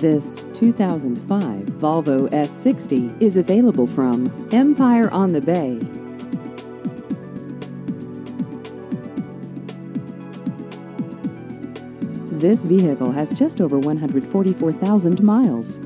This 2005 Volvo S60 is available from Empire on the Bay. This vehicle has just over 144,000 miles.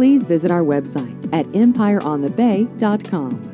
Please visit our website at empireonthebay.com.